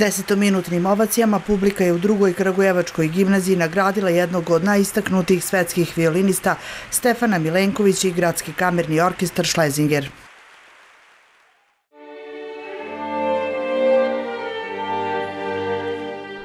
Desetominutnim ovacijama publika je u drugoj Kragujevačkoj gimnaziji nagradila jednog od najistaknutih svetskih violinista Stefana Milenkovića i Gradski kamerni orkestar Šlezinger.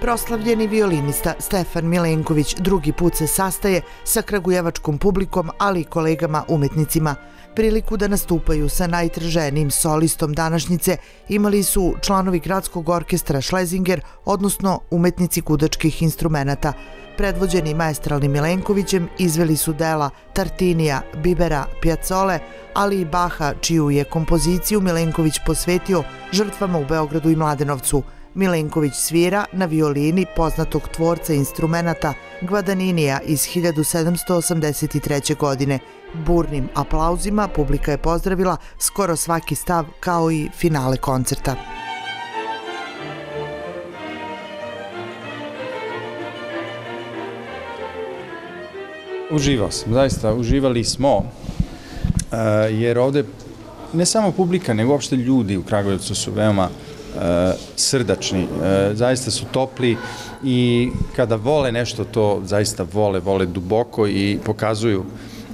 Proslavljeni violinista Stefan Milenković drugi put se sastaje sa kragujevačkom publikom, ali i kolegama umetnicima. Priliku da nastupaju sa najtrženijim solistom današnjice imali su članovi gradskog orkestra Šlezinger, odnosno umetnici kudačkih instrumenta. Predvođeni maestralnim Milenkovićem izveli su dela Tartinija, Bibera, Pjacole, ali i Baha, čiju je kompoziciju Milenković posvetio žrtvama u Beogradu i Mladenovcu – Milenković svira na violini poznatog tvorca instrumenta Gvadaninija iz 1783. godine. Burnim aplauzima publika je pozdravila skoro svaki stav kao i finale koncerta. Uživao sam, zaista uživali smo, jer ovde ne samo publika, nego uopšte ljudi u Kragujevcu su veoma srdačni, zaista su topli i kada vole nešto to zaista vole, vole duboko i pokazuju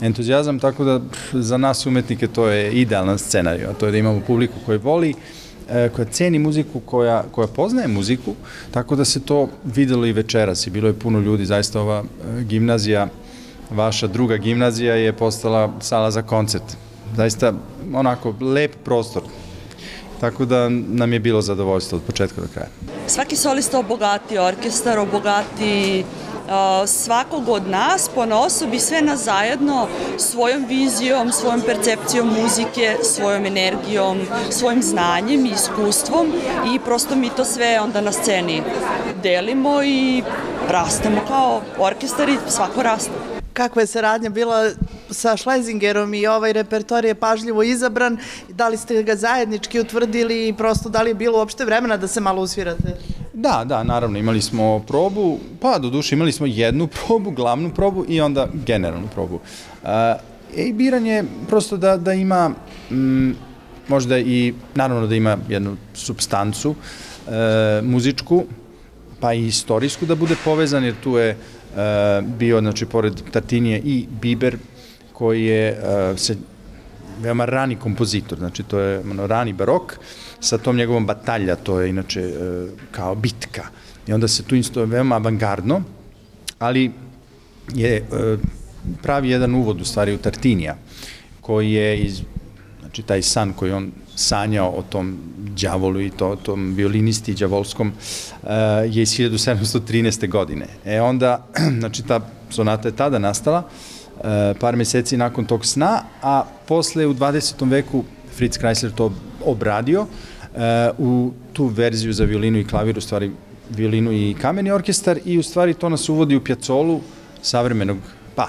entuzijazam, tako da za nas umetnike to je idealan scenarij, a to je da imamo publiku koja voli, koja ceni muziku, koja, koja poznaje muziku, tako da se to videlo i večeras i bilo je puno ljudi, zaista ova gimnazija, vaša druga gimnazija je postala sala za koncert. Zaista onako lep prostor, Tako da nam je bilo zadovoljstvo od početka do kraja. Svaki solista obogati orkestar, obogati svakog od nas po osobi, sve nas zajedno svojom vizijom, svojom percepcijom muzike, svojom energijom, svojim znanjem i iskustvom i prosto mi to sve onda na sceni delimo i rastemo kao orkestar i svako raste. Kakva je saradnja bila sa Šlezingerom i ovaj repertoar je pažljivo izabran. Da li ste ga zajednički utvrdili i prosto da li je bilo uopšte vremena da se malo usvirate? Da, da, naravno, imali smo probu, pa do duše imali smo jednu probu, glavnu probu i onda generalnu probu. E, i biranje prosto da, da ima m, možda i, naravno da ima jednu substancu e, muzičku, pa i istorijsku da bude povezan, jer tu je e, bio, znači, pored Tartinije i Biber, koji je uh, se veoma rani kompozitor, znači to je ono, rani barok, sa tom njegovom batalja, to je inače uh, kao bitka. I onda se tu isto veoma avangardno, ali je uh, pravi jedan uvod u stvari u Tartinija, koji je iz, znači taj san koji on sanjao o tom đavolu i to, tom violinisti đavolskom je iz 1713. godine. E onda, znači ta sonata je tada nastala, Eh, par meseci nakon tog sna, a posle u 20. veku Fritz Kreisler to obradio eh, u tu verziju za violinu i klavir, u stvari violinu i kameni orkestar i u stvari to nas uvodi u pjacolu savremenog, pa,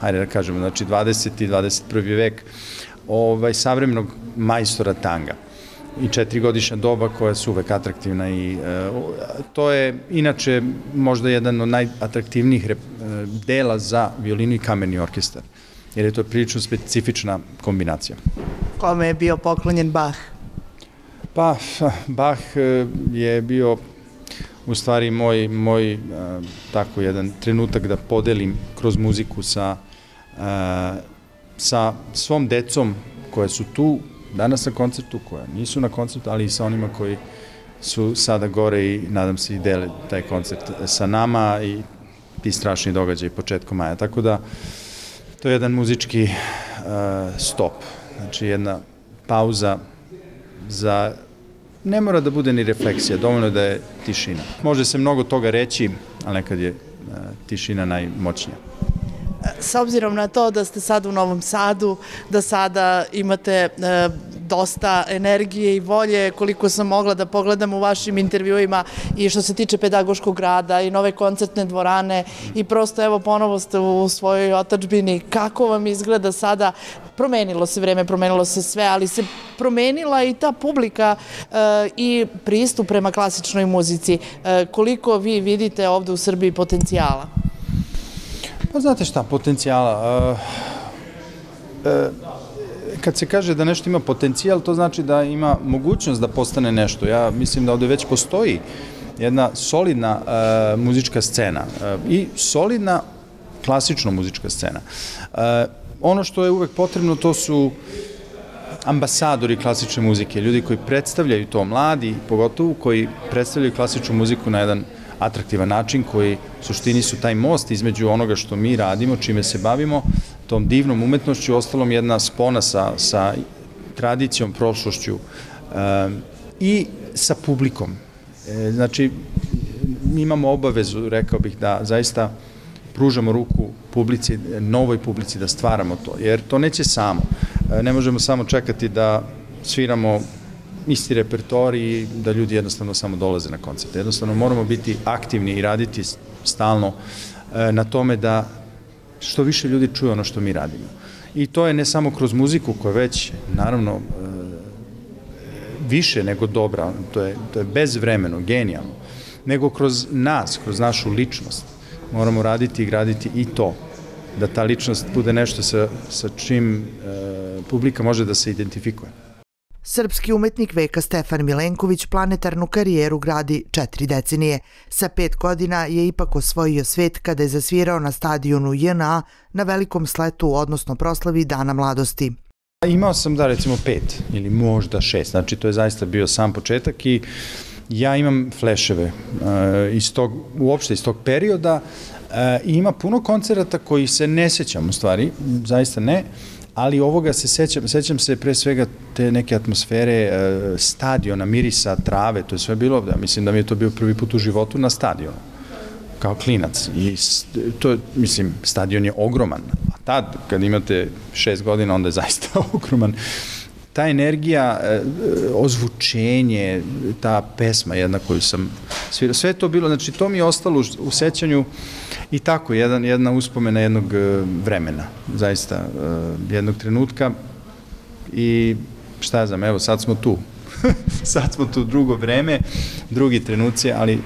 hajde da kažemo, znači 20. i 21. vek, ovaj, savremenog majstora tanga i četiri godišnja doba koja su uvek atraktivna i e, to je inače možda jedan od najatraktivnijih e, dela za violinu i kamerni orkestar jer je to prilično specifična kombinacija. Kome je bio poklonjen Bach? Pa, Bach e, je bio u stvari moj, moj e, tako jedan trenutak da podelim kroz muziku sa, sa svom decom koje su tu danas na koncertu, koja nisu na koncertu, ali i sa onima koji su sada gore i nadam se i dele taj koncert sa nama i ti strašni događaj početkom maja. Tako da to je jedan muzički uh, stop, znači jedna pauza za ne mora da bude ni refleksija, dovoljno da je tišina. Može se mnogo toga reći, ali nekad je uh, tišina najmoćnija. S obzirom na to da ste sad u Novom Sadu, da sada imate e, dosta energije i volje, koliko sam mogla da pogledam u vašim intervjuima i što se tiče pedagoškog rada i nove koncertne dvorane i prosto evo ponovo ste u svojoj otačbini. Kako vam izgleda sada? Promenilo se vreme, promenilo se sve, ali se promenila i ta publika e, i pristup prema klasičnoj muzici. E, koliko vi vidite ovde u Srbiji potencijala? Pa znate šta, potencijala. Uh, uh, kad se kaže da nešto ima potencijal, to znači da ima mogućnost da postane nešto. Ja mislim da ovde već postoji jedna solidna uh, muzička scena uh, i solidna klasična muzička scena. Uh, ono što je uvek potrebno to su ambasadori klasične muzike, ljudi koji predstavljaju to, mladi pogotovo, koji predstavljaju klasičnu muziku na jedan atraktivan način, koji suštini su taj most između onoga što mi radimo, čime se bavimo, tom divnom umetnošću, ostalom jedna spona sa, sa tradicijom, prošlošću e, i sa publikom. E, znači, mi imamo obavezu, rekao bih, da zaista pružamo ruku publici, novoj publici, da stvaramo to, jer to neće samo. E, ne možemo samo čekati da sviramo isti repertori i da ljudi jednostavno samo dolaze na koncerte. Jednostavno moramo biti aktivni i raditi stalno e, na tome da što više ljudi čuje ono što mi radimo. I to je ne samo kroz muziku koja već, naravno, e, više nego dobra, to je, to je bezvremeno, genijalno, nego kroz nas, kroz našu ličnost. Moramo raditi i graditi i to, da ta ličnost bude nešto sa, sa čim e, publika može da se identifikuje. Srpski umetnik veka Stefan Milenković planetarnu karijeru gradi četiri decenije. Sa pet godina je ipak osvojio svet kada je zasvirao na stadionu JNA na velikom sletu, odnosno proslavi Dana mladosti. Imao sam da recimo pet ili možda šest, znači to je zaista bio sam početak i ja imam fleševe uh, iz tog, uopšte iz tog perioda uh, i ima puno koncerata koji se ne sećam u stvari, zaista ne, ali ovoga se sećam, sećam se pre svega te neke atmosfere e, stadiona, mirisa, trave, to je sve bilo, da, mislim da mi je to bio prvi put u životu na stadionu kao klinac. I to mislim stadion je ogroman a tad kad imate šest godina onda je zaista ogroman ta energija, e, ozvučenje, ta pesma jedna koju sam svirao, sve to bilo, znači to mi je ostalo u sećanju i tako, jedan, jedna uspomena jednog e, vremena, zaista, e, jednog trenutka i šta znam, evo sad smo tu, sad smo tu drugo vreme, drugi trenuci, ali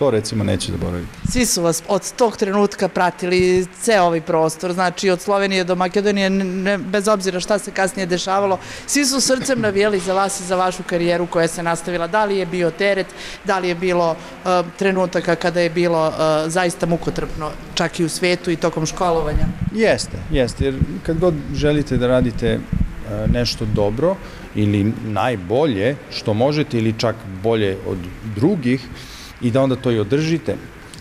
To recimo neću zaboraviti. Svi su vas od tog trenutka pratili ceo ovaj prostor, znači od Slovenije do Makedonije, ne, bez obzira šta se kasnije dešavalo, svi su srcem navijeli za vas i za vašu karijeru koja se nastavila. Da li je bio teret, da li je bilo uh, trenutaka kada je bilo uh, zaista mukotrpno, čak i u svetu i tokom školovanja? Jeste, jeste, jer kad god želite da radite uh, nešto dobro ili najbolje što možete ili čak bolje od drugih, i da onda to i održite,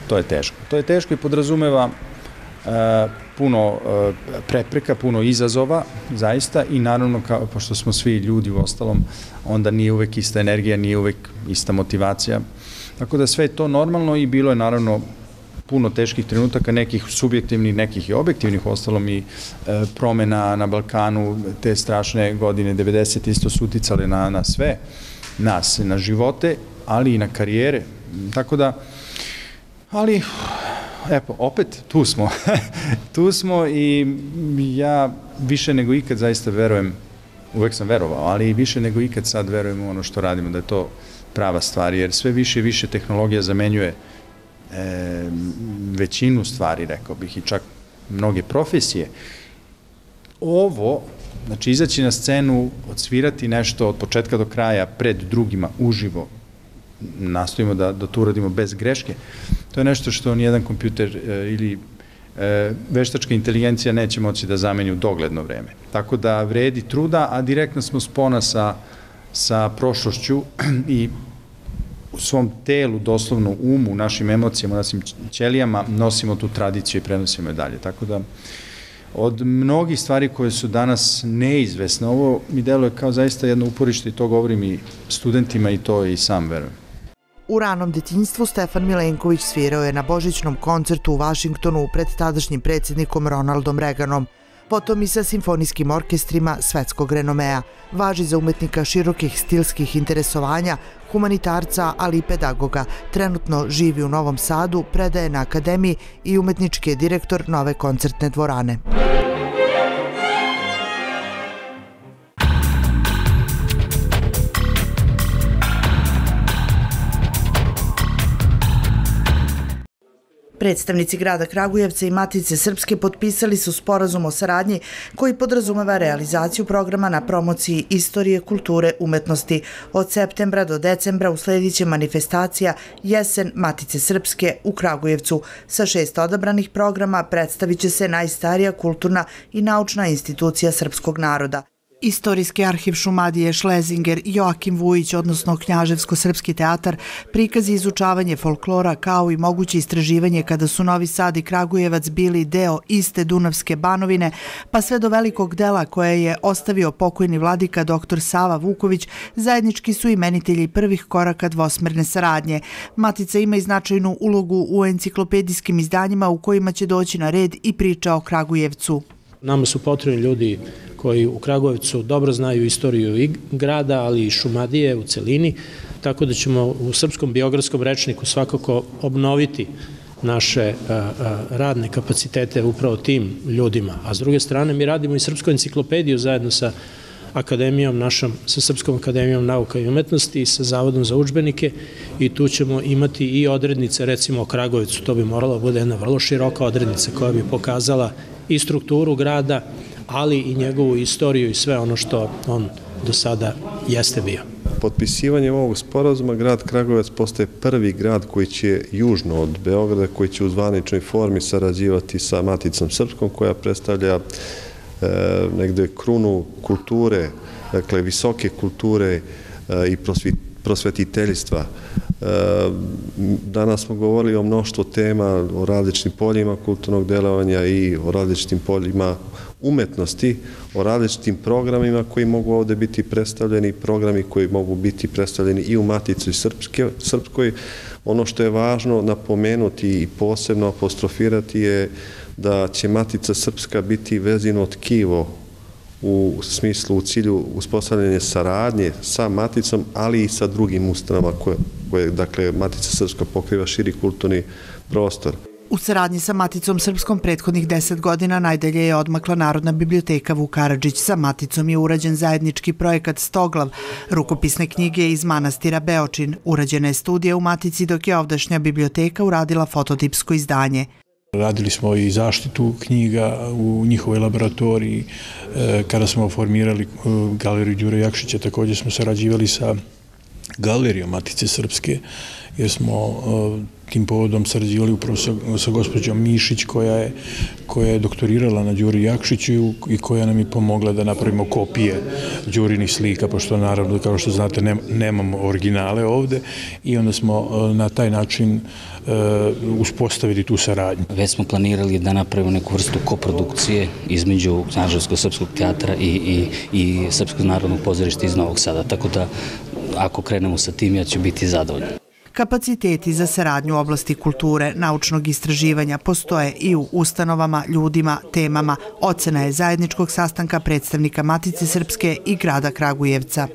to je teško. To je teško i podrazumeva e, puno e, prepreka, puno izazova, zaista, i naravno, kao, pošto smo svi ljudi u ostalom, onda nije uvek ista energija, nije uvek ista motivacija. Tako da sve je to normalno i bilo je naravno puno teških trenutaka, nekih subjektivnih, nekih i objektivnih, ostalom i e, promena na Balkanu, te strašne godine 90 isto su uticale na, na sve nas, na živote, ali i na karijere, Tako da, ali, epo, opet, tu smo. tu smo i ja više nego ikad zaista verujem, uvek sam verovao, ali više nego ikad sad verujem u ono što radimo, da je to prava stvar, jer sve više i više tehnologija zamenjuje e, većinu stvari, rekao bih, i čak mnoge profesije. Ovo, znači izaći na scenu, odsvirati nešto od početka do kraja pred drugima, uživo, nastojimo da, da to uradimo bez greške. To je nešto što nijedan kompjuter e, ili e, veštačka inteligencija neće moći da zameni u dogledno vreme. Tako da vredi truda, a direktno smo spona sa, sa prošlošću i u svom telu, doslovno umu, našim emocijama, našim ćelijama nosimo tu tradiciju i prenosimo je dalje. Tako da od mnogih stvari koje su danas neizvesne, ovo mi deluje kao zaista jedno uporište i to govorim i studentima i to i sam verujem. U ranom detinjstvu Stefan Milenković svirao je na božićnom koncertu u Vašingtonu pred tadašnjim predsjednikom Ronaldom Reaganom, potom i sa simfonijskim orkestrima svetskog renomea. Važi za umetnika širokih stilskih interesovanja, humanitarca, ali i pedagoga. Trenutno živi u Novom Sadu, predaje na akademiji i umetnički je direktor nove koncertne dvorane. Predstavnici grada Kragujevca i Matice Srpske potpisali su sporazum o saradnji koji podrazumeva realizaciju programa na promociji istorije, kulture, umetnosti. Od septembra do decembra uslediće manifestacija Jesen Matice Srpske u Kragujevcu. Sa šest odabranih programa predstavit će se najstarija kulturna i naučna institucija srpskog naroda. Istorijski arhiv Šumadije Šlezinger, Joakim Vujić, odnosno Knjaževsko-srpski teatar, prikazi izučavanje folklora kao i moguće istraživanje kada su Novi Sad i Kragujevac bili deo iste Dunavske banovine, pa sve do velikog dela koje je ostavio pokojni vladika dr. Sava Vuković, zajednički su imenitelji prvih koraka dvosmerne saradnje. Matica ima i značajnu ulogu u enciklopedijskim izdanjima u kojima će doći na red i priča o Kragujevcu. Nama su potrebni ljudi koji u Kragujevcu dobro znaju istoriju i grada, ali i Šumadije u celini, tako da ćemo u srpskom biografskom rečniku svakako obnoviti naše radne kapacitete upravo tim ljudima. A s druge strane mi radimo i Srpsku enciklopediju zajedno sa akademijom našom, sa Srpskom akademijom nauka i umetnosti i sa Zavodom za učbenike i tu ćemo imati i odrednice recimo o Kragovicu, to bi morala da bude jedna vrlo široka odrednica koja bi pokazala i strukturu grada, ali i njegovu istoriju i sve ono što on do sada jeste bio. Potpisivanjem ovog sporazuma grad Kragovac postaje prvi grad koji će južno od Beograda, koji će u zvaničnoj formi sarađivati sa Maticom Srpskom, koja predstavlja e, negde krunu kulture, dakle visoke kulture e, i prosvetiteljstva. E, danas smo govorili o mnoštvo tema, o različitim poljima kulturnog delovanja i o različitim poljima umetnosti, o različitim programima koji mogu ovde biti predstavljeni, programi koji mogu biti predstavljeni i u Matici Srpske, Srpskoj. Ono što je važno napomenuti i posebno apostrofirati je da će Matica Srpska biti vezino tkivo u smislu, u cilju uspostavljanja saradnje sa Maticom, ali i sa drugim ustanama koje, koje dakle, Matica Srpska pokriva širi kulturni prostor. U saradnji sa Maticom Srpskom prethodnih deset godina najdalje je odmakla Narodna biblioteka Vukaradžić. Sa Maticom je urađen zajednički projekat Stoglav, rukopisne knjige iz manastira Beočin. Urađena je studija u Matici dok je ovdašnja biblioteka uradila fototipsko izdanje. Radili smo i zaštitu knjiga u njihovoj laboratoriji. E, kada smo formirali e, galeriju Đure Jakšića, takođe smo sarađivali sa galerijom Matice Srpske, jer smo e, tim povodom sarađivali upravo sa, gospođom Mišić koja je, koja je doktorirala na Đuri Jakšiću i koja nam je pomogla da napravimo kopije Đurinih slika, pošto naravno, kao što znate, ne, nemamo originale ovde i onda smo na taj način uspostavili tu saradnju. Već smo planirali da napravimo neku vrstu koprodukcije između Knjaževskog srpskog teatra i, i, i Srpskog narodnog pozorišta iz Novog Sada, tako da ako krenemo sa tim ja ću biti zadovoljan. Kapaciteti za saradnju u oblasti kulture, naučnog istraživanja postoje i u ustanovama, ljudima, temama. Ocena je zajedničkog sastanka predstavnika Matice Srpske i grada Kragujevca.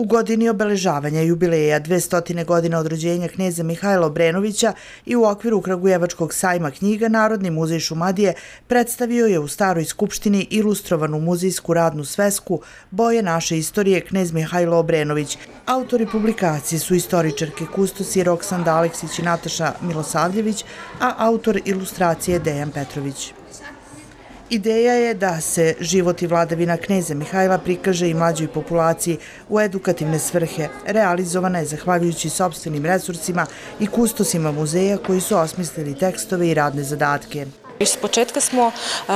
U godini obeležavanja jubileja 200. godina od rođenja knjeza Mihajla Obrenovića i u okviru Kragujevačkog sajma knjiga Narodni muzej Šumadije predstavio je u Staroj skupštini ilustrovanu muzejsku radnu svesku Boje naše istorije knjez Mihajlo Obrenović. Autori publikacije su istoričarke Kustosi Roksan Aleksić i Nataša Milosavljević, a autor ilustracije Dejan Petrović. Ideja je da se život i vladavina knjeza Mihajla prikaže i mlađoj populaciji u edukativne svrhe. Realizovana je zahvaljujući sobstvenim resursima i kustosima muzeja koji su osmislili tekstove i radne zadatke. Iz početka smo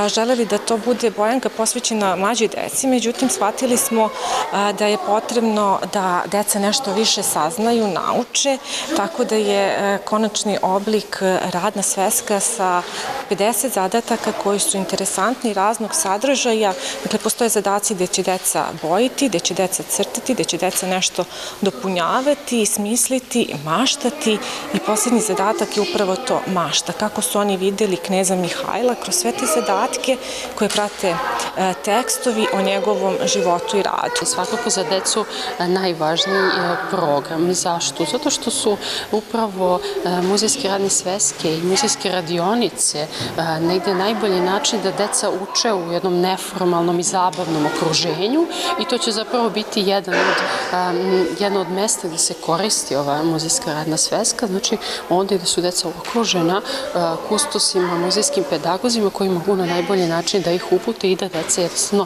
želeli da to bude bojanka posvećena mlađoj deci, međutim shvatili smo da je potrebno da deca nešto više saznaju, nauče, tako da je konačni oblik radna sveska sa 50 zadataka koji su interesantni raznog sadržaja. Dakle, postoje zadaci gde će deca bojiti, gde će deca crtati, gde će deca nešto dopunjavati, smisliti, maštati i poslednji zadatak je upravo to mašta. Kako su oni videli kneza Mihajla kroz sve te zadatke koje prate e, tekstovi o njegovom životu i radu. Svakako za decu e, najvažniji program. Zašto? Zato što su upravo muzejske radne sveske i muzejske radionice negde najbolji način da deca uče u jednom neformalnom i zabavnom okruženju i to će zapravo biti jedan od, jedno od mesta gde se koristi ova muzejska radna sveska, znači onda gde su deca okružena kustosima, muzejskim pedagozima koji mogu na najbolji način da ih upute i da deca jednostavno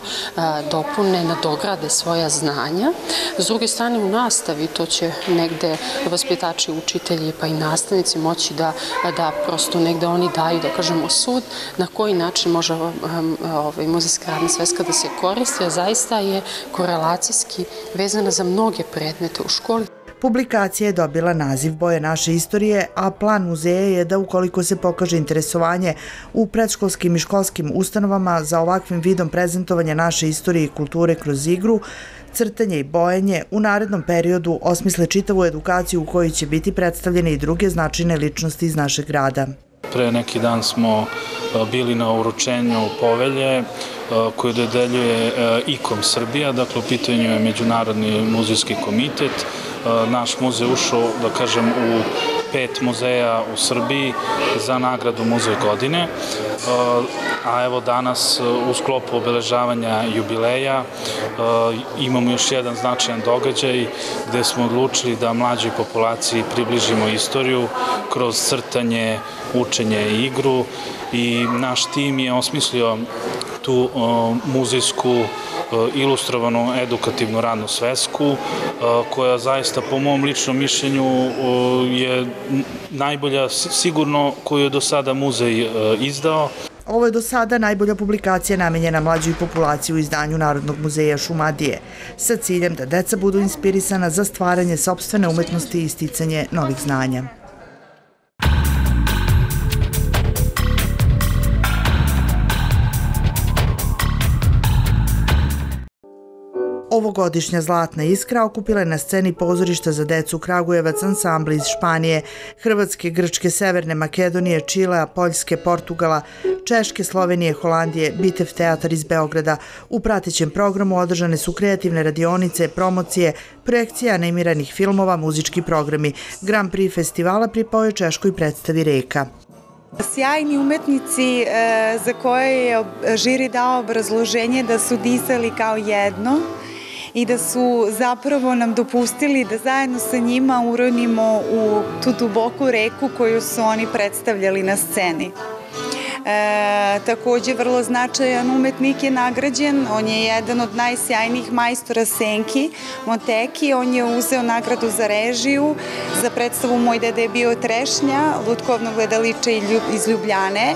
dopune, nadograde svoja znanja. S druge strane u nastavi to će negde vaspitači, učitelji pa i nastavnici moći da, da prosto negde oni daju, da kažemo, sud na koji način može ovaj, muzejska radna sveska da se koristi, a zaista je korelacijski vezana za mnoge predmete u školi. Publikacija je dobila naziv Boje naše istorije, a plan muzeja je da ukoliko se pokaže interesovanje u predškolskim i školskim ustanovama za ovakvim vidom prezentovanja naše istorije i kulture kroz igru, crtanje i bojenje u narednom periodu osmisle čitavu edukaciju u kojoj će biti predstavljene i druge značajne ličnosti iz našeg grada. Pre neki dan smo e, bili na uručenju povelje e, koju dodeljuje e, IKOM Srbija, dakle u pitanju je Međunarodni muzejski komitet, naš muzej ušao, da kažem, u pet muzeja u Srbiji za nagradu Muzej godine, a evo danas u sklopu obeležavanja jubileja imamo još jedan značajan događaj gde smo odlučili da mlađoj populaciji približimo istoriju kroz crtanje, učenje i igru. I naš tim je osmislio tu muzejsku ilustrovanu edukativnu radnu svesku koja zaista po mom ličnom mišljenju je najbolja sigurno koju je do sada muzej izdao. Ovo je do sada najbolja publikacija namenjena mlađoj populaciji u izdanju Narodnog muzeja Šumadije, sa ciljem da deca budu inspirisana za stvaranje sobstvene umetnosti i isticanje novih znanja. Ovogodišnja Zlatna iskra okupila je na sceni pozorišta za decu Kragujevac ansambli iz Španije, Hrvatske, Grčke, Severne Makedonije, Čilea, Poljske, Portugala, Češke, Slovenije, Holandije, Bitev teatar iz Beograda. U pratećem programu održane su kreativne radionice, promocije, projekcije animiranih filmova, muzički programi. Grand Prix festivala pripao je Češkoj predstavi Reka. Sjajni umetnici e, za koje je žiri dao obrazloženje da su disali kao jedno, i da su zapravo nam dopustili da zajedno sa njima uronimo u tu duboku reku koju su oni predstavljali na sceni. E, takođe vrlo značajan umetnik je nagrađen, on je jedan od najsjajnijih majstora senki, Monteki, on je uzeo nagradu za režiju, za predstavu Moj dede je bio trešnja, Lutkovnog gledaliča iz Ljubljane,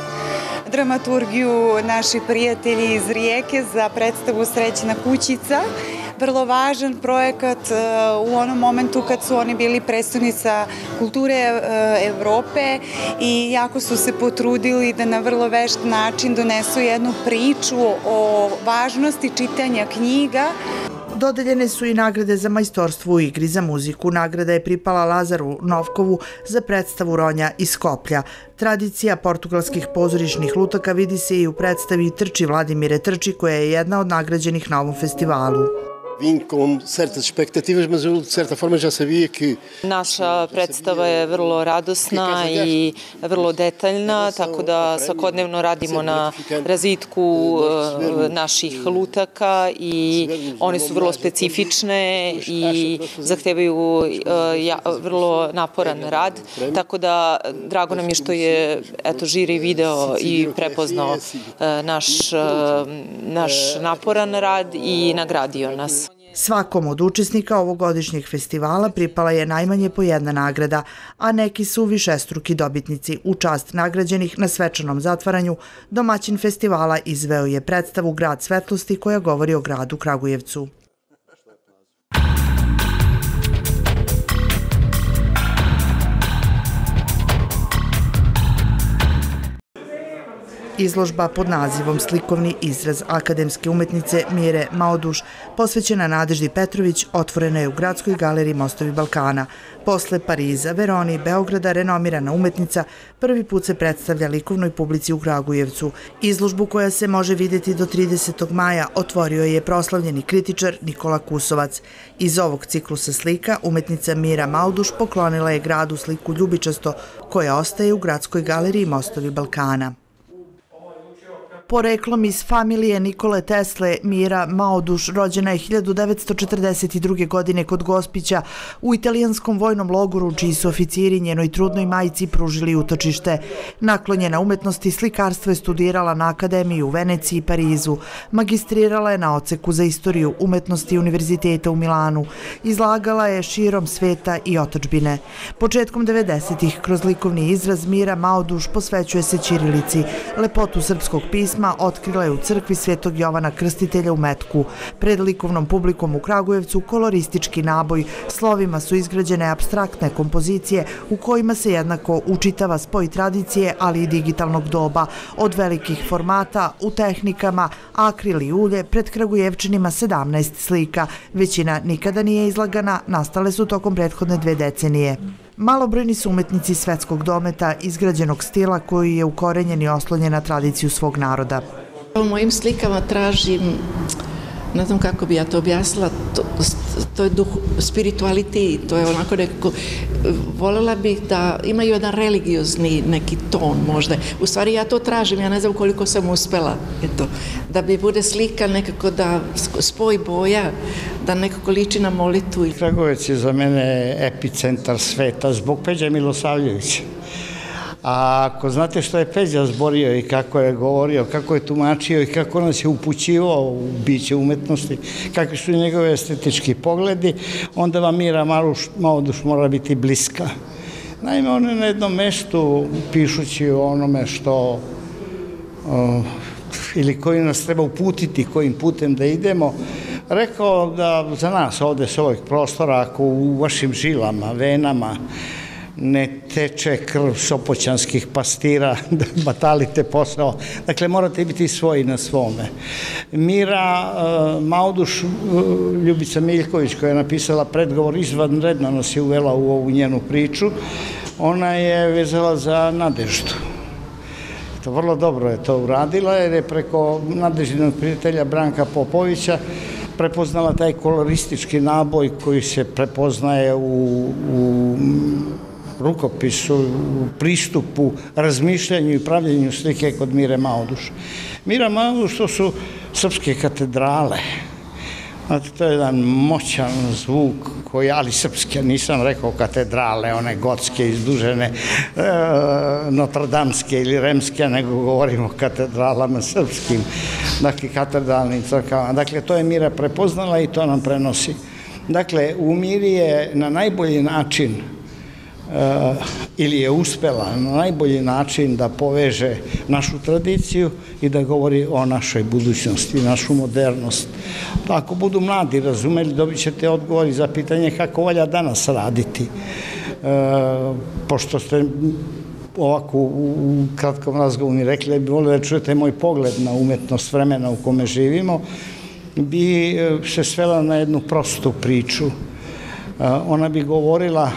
dramaturgiju naši prijatelji iz Rijeke za predstavu Srećna kućica. Vrlo važan projekat e, u onom momentu kad su oni bili predstavnica kulture e, Evrope i jako su se potrudili da na vrlo vešt način donesu jednu priču o važnosti čitanja knjiga Dodeljene su i nagrade za majstorstvo u igri za muziku. Nagrada je pripala Lazaru Novkovu za predstavu Ronja iz Skoplja. Tradicija portugalskih pozorišnih lutaka vidi se i u predstavi Trči Vladimire Trči koja je jedna od nagrađenih na ovom festivalu. Vim com certas expectativas, mas eu de certa forma já sabia que... Naša predstava je vrlo radosna i vrlo detaljna, tako da svakodnevno radimo na razvitku eh, naših lutaka i one su vrlo specifične i zahtevaju eh, vrlo naporan rad, tako da drago nam je što je eto, žiri video i prepoznao eh, naš, naš naporan rad i nagradio nas. Svakom od učesnika ovogodišnjeg festivala pripala je najmanje po jedna nagrada, a neki su višestruki dobitnici. U čast nagrađenih na svečanom zatvaranju domaćin festivala izveo je predstavu Grad svetlosti koja govori o gradu Kragujevcu. Izložba pod nazivom Slikovni izraz akademske umetnice Mire Maoduš, posvećena Nadeždi Petrović, otvorena je u Gradskoj galeriji Mostovi Balkana. Posle Pariza, Veroni i Beograda, renomirana umetnica prvi put se predstavlja likovnoj publici u Kragujevcu. Izložbu koja se može videti do 30. maja otvorio je proslavljeni kritičar Nikola Kusovac. Iz ovog ciklusa slika umetnica Mira Mauduš poklonila je gradu sliku Ljubičasto koja ostaje u Gradskoj galeriji Mostovi Balkana. Poreklom iz familije Nikole Tesle, Mira Maoduš, rođena je 1942. godine kod Gospića u italijanskom vojnom logoru, čiji su oficiri njenoj trudnoj majici pružili utočište. Naklonjena umetnosti slikarstvo je studirala na Akademiji u Veneciji i Parizu. Magistrirala je na oceku za istoriju umetnosti Univerziteta u Milanu. Izlagala je širom sveta i otočbine. Početkom 90-ih kroz likovni izraz Mira Maoduš posvećuje se Ćirilici, lepotu srpskog pisma pisma otkrila je u crkvi Svetog Jovana Krstitelja u Metku. Pred likovnom publikom u Kragujevcu koloristički naboj, slovima su izgrađene abstraktne kompozicije u kojima se jednako učitava spoj tradicije, ali i digitalnog doba, od velikih formata u tehnikama, akril i ulje, pred Kragujevčinima 17 slika. Većina nikada nije izlagana, nastale su tokom prethodne dve decenije. Malobrojni su umetnici svetskog dometa izgrađenog stila koji je ukorenjen i oslonjen na tradiciju svog naroda. U mojim slikama tražim ne znam kako bi ja to objasnila, to, to je duh spiritualiti, to je onako nekako, volela bih da imaju jedan religiozni neki ton možda. U stvari ja to tražim, ja ne znam koliko sam uspela, eto, da bi bude slika nekako da spoj boja, da nekako liči na molitu. Kragovec je za mene epicentar sveta zbog Peđa Milosavljevića. A ako znate što je Peđa zborio i kako je govorio, kako je tumačio i kako nas je upućivao u biće umetnosti, kakvi su njegove estetički pogledi, onda vam Mira Maruš, Maoduš mora biti bliska. Naime, on je na jednom meštu, pišući o onome što o, ili koji nas treba uputiti, kojim putem da idemo, rekao da za nas ovde s ovog prostora, ako u vašim žilama, venama, ne teče krv sopoćanskih pastira da batalite posao. Dakle, morate biti svoji na svome. Mira uh, Mauduš, uh, Ljubica Miljković, koja je napisala predgovor, izvanredno nas je uvela u ovu njenu priču, ona je vezala za nadeždu. To vrlo dobro je to uradila, jer je preko nadeždinog prijatelja Branka Popovića prepoznala taj koloristički naboj koji se prepoznaje u, u rukopisu, u pristupu, razmišljanju i pravljenju slike kod Mire Mauduš. Mira Mauduš to su srpske katedrale. Znate, to je jedan moćan zvuk koji, ali srpske, nisam rekao katedrale, one gotske, izdužene, e, notradamske ili remske, nego govorimo o katedralama srpskim, dakle, katedralnim crkavama. Dakle, to je Mira prepoznala i to nam prenosi. Dakle, u Miri je na najbolji način ili je uspela na najbolji način da poveže našu tradiciju i da govori o našoj budućnosti, našu modernost. Ako budu mladi razumeli, dobit ćete odgovori za pitanje kako valja danas raditi. E, pošto ste ovako u kratkom razgovoru mi rekli da bi volio da čujete moj pogled na umetnost vremena u kome živimo, bi eh, se svela na jednu prostu priču. Ona bi govorila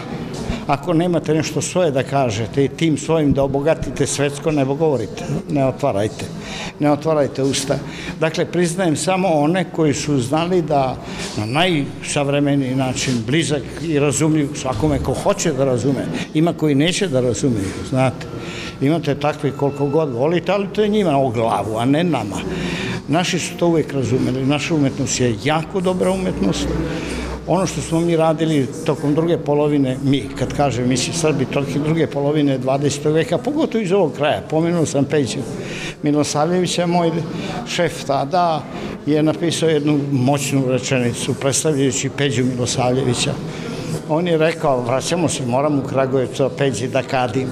Ako nemate nešto svoje da kažete i tim svojim da obogatite svetsko, ne govorite, ne otvarajte, ne otvarajte usta. Dakle, priznajem samo one koji su znali da na najsavremeniji način, blizak i razumljiv svakome ko hoće da razume, ima koji neće da razume, znate. Imate takvi koliko god volite, ali to je njima o glavu, a ne nama. Naši su to uvek razumeli. Naša umetnost je jako dobra umetnost Ono što smo mi radili tokom druge polovine, mi, kad kažem mi Srbi, tokom druge polovine 20. veka, pogotovo iz ovog kraja, pomenuo sam Peđu Milosavljevića, moj šef tada je napisao jednu moćnu rečenicu, predstavljajući Peđu Milosavljevića. On je rekao, vraćamo se, moram u Kragovicu Peđi da kadim.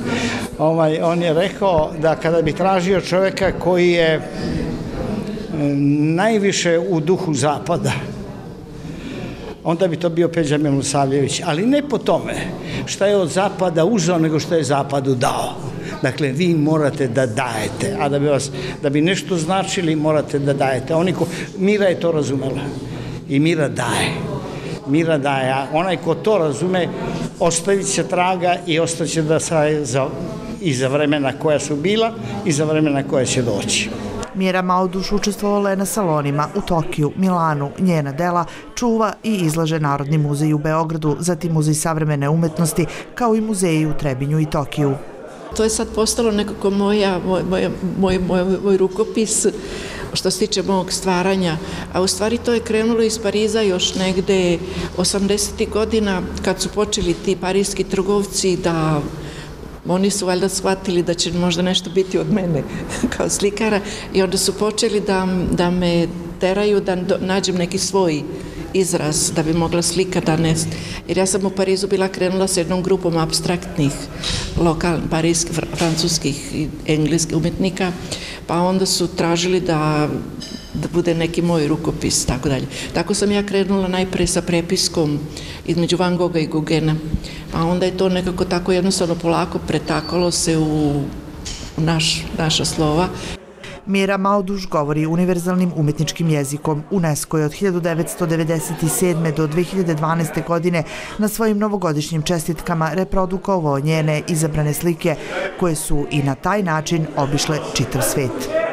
Ovaj, on je rekao da kada bi tražio čoveka koji je najviše u duhu zapada, onda bi to bio Peđa Milosavljević. Ali ne po tome šta je od zapada uzao, nego što je zapadu dao. Dakle, vi morate da dajete, a da bi, vas, da bi nešto značili morate da dajete. Oni ko, Mira je to razumela i Mira daje. Mira daje, a onaj ko to razume, ostavit će traga i ostaće da saje za, i za vremena koja su bila i za vremena koja će doći. Mjera Mauduš učestvovala je na salonima u Tokiju, Milanu, njena dela čuva i izlaže Narodni muzej u Beogradu, zatim Muzej savremene umetnosti, kao i muzeji u Trebinju i Tokiju. To je sad postalo nekako moja, moj, moj, moj, moj, moj rukopis što se tiče mog stvaranja, a u stvari to je krenulo iz Pariza još negde 80. godina kad su počeli ti parijski trgovci da oni su valjda shvatili da će možda nešto biti od mene kao slikara i onda su počeli da, da me teraju da nađem neki svoj izraz da bi mogla slika da ne... Jer ja sam u Parizu bila krenula sa jednom grupom abstraktnih lokalnih, parijskih, francuskih i engleskih umetnika, pa onda su tražili da da bude neki moj rukopis, tako dalje. Tako sam ja krenula najpre sa prepiskom između Van Gogha i Gugena, pa onda je to nekako tako jednostavno polako pretakalo se u naš, naša slova. Mira Mauduš govori univerzalnim umetničkim jezikom. UNESCO je od 1997. do 2012. godine na svojim novogodišnjim čestitkama reprodukovao njene izabrane slike koje su i na taj način obišle čitav svet.